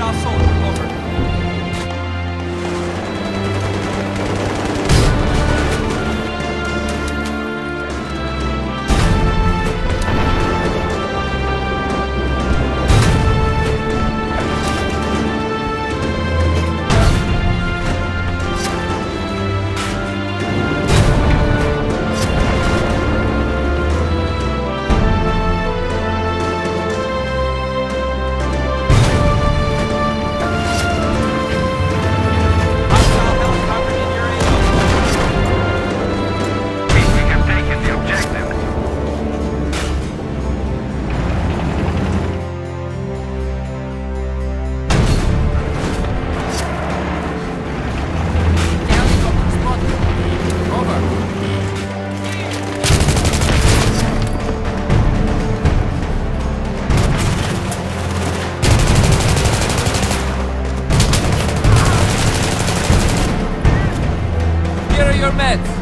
our soul. Your meds.